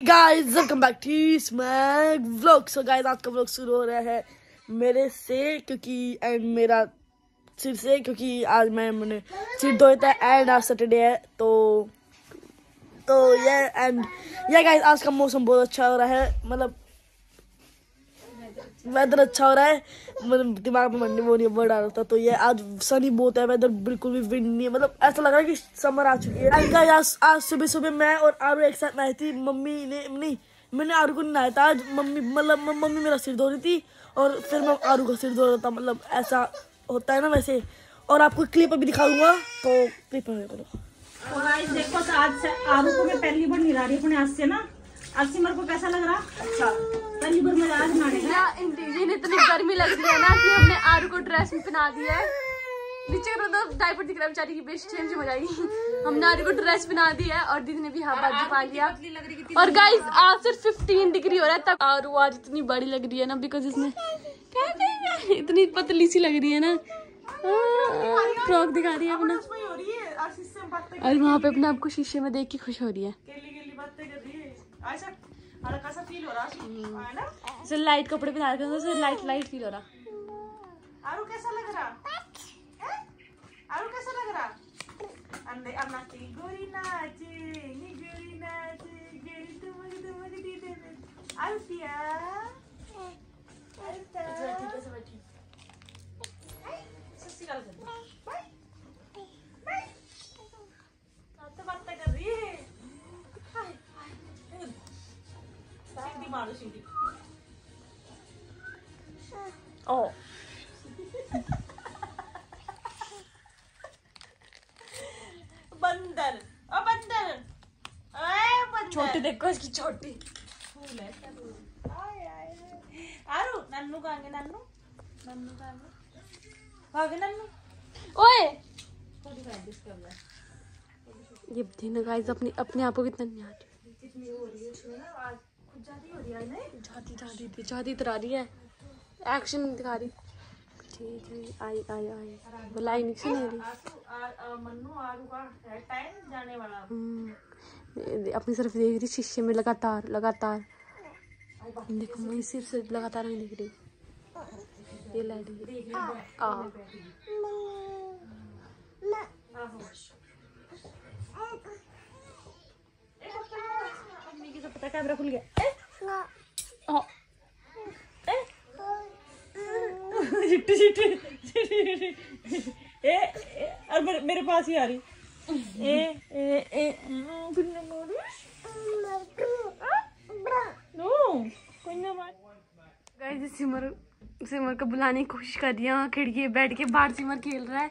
Guys welcome back to Smack vlog so guys आज का vlog शुरू हो रहा है मेरे से, क्योंकि एंड मेरा सिर से, क्योंकि आज मैं, मैंने सिर धोया था एंड आज सैटरडे है तो तो ये एंड ये गाइस आज का मौसम बहुत अच्छा हो रहा है। मतलब वेदर अच्छा हो रहा है। मतलब दिमाग में मंडी वो नहीं वर्ड आ रहा था तो ये आज सनी बहुत है वेदर बिल्कुल भी विंड नहीं है। मतलब ऐसा लग रहा है कि समर आ चुकी है। आज आज सुबह सुबह मैं और आरू एक साथ नहाई थी। मम्मी ने, नहीं, मैंने आरू को नहीं नहाया था। आज मम्मी मतलब मम्मी मेरा सिर धो रही थी और फिर मैं आरू का सिर धो रहा था। मतलब ऐसा होता है ना वैसे। और आपको क्लिप अभी दिखाऊँगा तो क्लिप में देखो तो आज आलू को मैं पहली बार निरा रही अपने हाथ से ना। को कैसा लग रहा? अच्छा। पहली बार मैं आज या इतनी गर्मी लग रही है ना कि हमने आरू को ड्रेस में पहना दिया है। नीचे करो तो डायपर दिख रहा है बेचारी की बेस्ट चेंज हो जाएगी। हमने आरू को ड्रेस पहना दी है और दीदी ने भी बाजू पा लिया। और गाइस आज सिर्फ़ 15 डिग्री हो रहा है तब आरू आज इतनी बड़ी लग रही है ना बिकॉज़ इसमें इतनी पतली सी लग रही है ना। फ्रॉक दिखा रही है अपना। और वहाँ पे अपने आपको शीशे में देख के खुश हो रही है केली केली बातें कर रही है ऐसा हल्का सा फील हो रहा? है है ना जैसे लाइट कपड़े हैं, तो लाइट लाइट फील हो रहा। आरू कैसा लग रहा? हैं? आरू कैसा लग रहा? अंदे अब नाचती गोरी नाचे। मारो ओ। बंदर ओ बंदर। ए बंदर। छोटी देखो इसकी छोटी है। आरू नन्नू नन्नू? नन्नू गए? नन्नू? ओए। ये देखना गाइस अपने अपने आप को कितना नहीं आ रही जाती रही है नहीं? जाती जाती थी जाती इतरा रही है। एक्शन दिखा रही ठीक है आई आई आई। से नहीं रही। आसू आ- आ- मन्नू आरू का टाइम जाने वाला। हम्म, अपनी तरफ़ देख रही शीशे में लगातार लगातार। देखो मैं सिर्फ़ से लगातार नहीं दिख रही। ये लाइट। आ। तो पता कैमरा खुल गया। ए, चिट्टी चिट्टी चिट्टी, चिट्टी। ए और मेरे, मेरे पास ही आ रही। ए ए ए नो कोई ना गाइस सिमर सिमर को बुलाने की कोशिश कर रही है। खिड़की बैठ के बाहर सिमर खेल रहा है।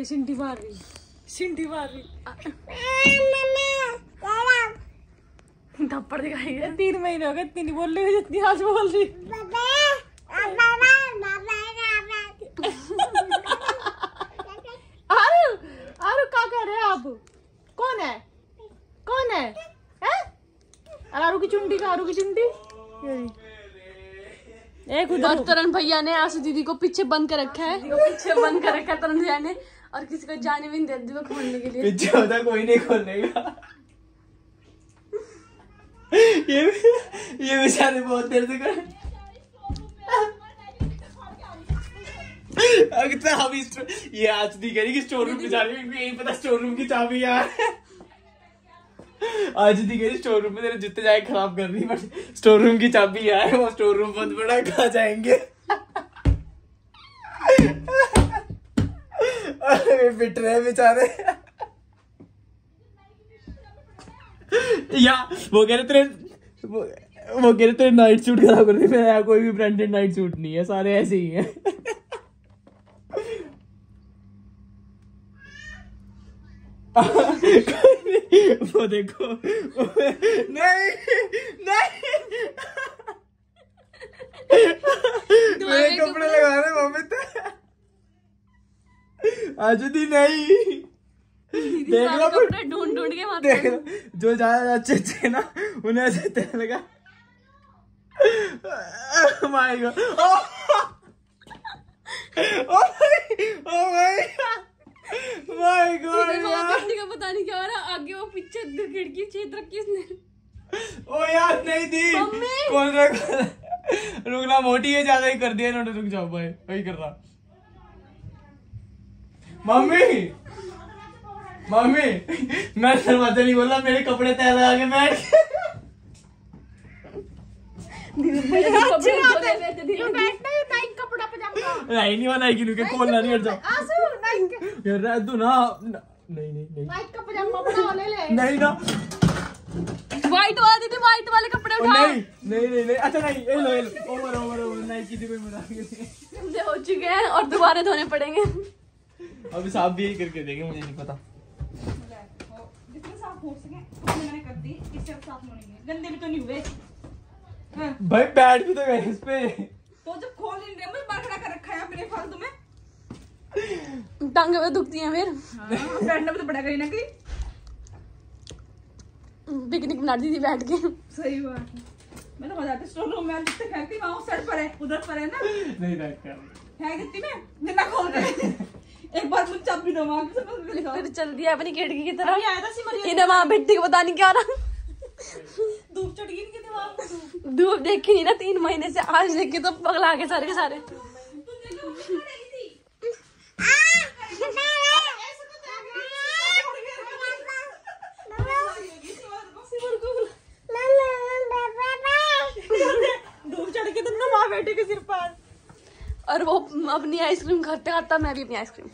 हाय सिंटी मार रही सिंटी मार रही थप्पड़ दिखाई ये तीन महीने हो गए इतनी नहीं बोल रही जितनी आज बोल रही आरू आरू क्या कर रहे हैं आप? कौन है? कौन है? आरू की चुंडी का आरू की चुंडी। एक उधर भैया ने आसू दीदी को पीछे बंद कर रखा है। पीछे बंद कर रखा है तरण भैया ने। और किसी को जाने भी नहीं दे दी वो खोलने के लिए। पीछे होता कोई नहीं खोलेगा। ये ये बेचारे बहुत देर से कर अगर हम ये आज नहीं करी कि स्टोर रूम रही यही पता स्टोर रूम की चाबी यार आज नहीं करी स्टोर रूम में तेरे जूते जाए खराब कर रही बट स्टोर रूम की चाबी यार वो स्टोर रूम बंद पड़ा कहा जाएँगे। में पिट रहे बेचारे। या वो कह रहे तेरे वो, कह रहे तेरे नाइट सूट खराब कर दी। मेरा कोई भी ब्रांडेड नाइट सूट नहीं है सारे ऐसे ही हैं। वो देखो नहीं नहीं। कपड़े लगा रहे मम्मी तो अजुदी नहीं। देख लो ढूंढ ढूंढ के देख लो जो ज़्यादा अच्छे अच्छे ना उन्हें ऐसे तेल लगा। My God oh oh my my God का पता नहीं क्या हो रहा आगे वो पीछे खिड़की छेद रखी इसने ओ यार नहीं दी। कौन रख रुकना मोटी है ज़्यादा ही कर दिया इन्होंने रुक जाओ भाई वही कर रहा। मम्मी! मम्मी! मैं दरवाज़ा नहीं बोला मेरे कपड़े तय लगा के। बैठ नहीं नहीं वाला नहीं नहीं नहीं नहीं बना ले ले नहीं ना। उठाओ नहीं नहीं नहीं नहीं। अच्छा नहीं, ये लो ये लो। Over over over. नहीं, किसी नहीं हो चुके हैं और दोबारा धोने पड़ेंगे। अभी साहब भी यही करके देंगे मुझे नहीं पता। हो सके मैंने कर दी। इससे साफ़ गंदे भी तो नहीं हुए। हाँ, भाई बैठ भी तो गए इस पे। तो जब खोल नहीं रहे मैं बाहर खड़ा कर रखा है अपने फालतू में। टांगे में दुखती हैं फिर। हाँ, बैठना भी तो पड़ेगा ही ना कहीं। पिकनिक बना दी थी बैठ के। सही बात है। मैं तो मज़ा आती स्टोर रूम में फेंकती वहाँ उस साइड पर है उधर पर है ना। नहीं बैठ कर फेंक देती मैं? बिना खोल के। एक बार मुझे चाबी दो वहाँ से फिर चल दिया अपनी खिड़की की तरफ़। आया था सिमरिया इन्हें वहाँ बैठी को पता नहीं क्या रहा। धूप चढ़ गई इनके दिमाग धूप देखी नहीं ना तीन महीने से आज देखे के तो पगला के सारे के सारे। तू और वो अपनी आइसक्रीम खाते खाता मैं भी अपनी आइसक्रीम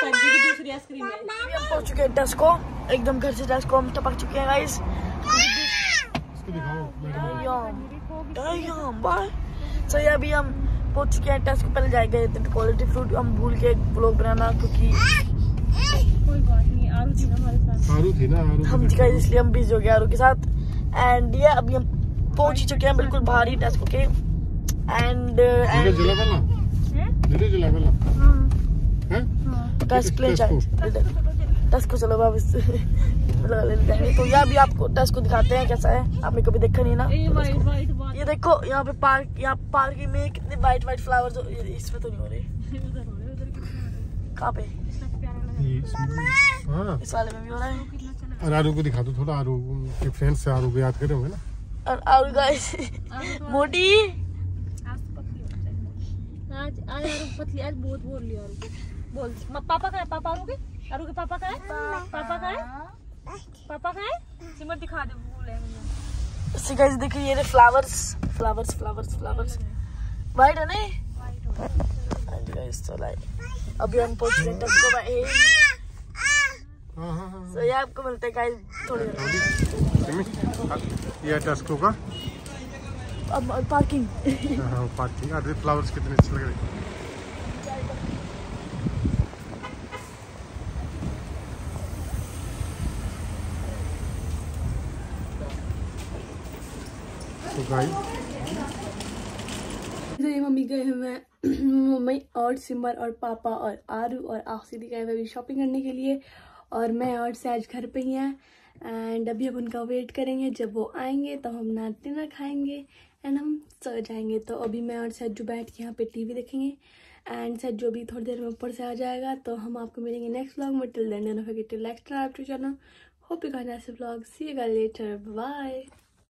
संजी की दूसरी आइसक्रीम अभी हम पहुँच चुके हैं टेस्को एकदम घर से टेस्को हम टपक चुके हैं गाइस सो ये अभी हम पहुँच चुके हैं टेस्को पहले जाएँगे क्वालिटी फ्रूट हम भूल के ब्लॉग बनाना क्योंकि कोई बात नहीं आलू थी ना हमारे साथ। आरू थी ना आरू हम गाइस इसलिए हम बिज़ी हो गए आरू के साथ। एंड ये अभी हम पहुँच ही चुके हैं बिल्कुल बाहर ही टेस्को के। एंड धीरे वाला हैं प्ले को चलो इस लगा लेते हैं। तो ये अभी आपको टेस्ट को दिखाते हैं कैसा है। आपने कभी देखा नहीं ना? ये देखो यहाँ पे पार्क यहाँ पार्किंग में कितने वाइट वाइट फ्लावर्स इसमें तो नहीं हो रहे। उधर हो रहे उधर कितना कहाँ पे? हाँ। इस वाले में भी हो रहा है। और आरू को दिखा दो थोड़ा आरू के फ्रेंड्स से आरू को याद करे होंगे ना। और गाइस मोटी। आज तो हो आज आज पतली आज बहुत बोल लिया बोल म- पापा का है? पापा आरू के? आरू के पापा का है? पापा का है? पापा का है? सिमर दिखा दे बोले मुझे गाइस देखिए ये flowers flowers flowers flowers white है नहीं गाइस तो लाइक अभी हम पहुँच गए टेस्को भाई। हाँ हाँ हाँ तो ये आपको मिलते हैं गाइस थोड़ी देर सिमी ये टस्को का अब पार्किंग हाँ पार्किंग अरे फ्लावर्स कितने अच्छे लग रहे हैं। तो गाइस तो मम्मी गए हैं मम्मी और सिमर और पापा और आरू और आखिरी गए हुए अभी शॉपिंग करने के लिए। और मैं और सैज घर पे ही हैं। एंड अभी हम उनका वेट करेंगे। जब वो आएँगे तो हम ना डिनर खाएँगे। एंड हम सो जाएँगे। तो अभी मैं और सज्जू बैठ के यहाँ पे टीवी देखेंगे। एंड सज्जू अभी थोड़ी देर में ऊपर से आ जाएगा तो हम आपको मिलेंगे नेक्स्ट ब्लॉग में। Till then don't forget to channel hope you guys vlog see later bye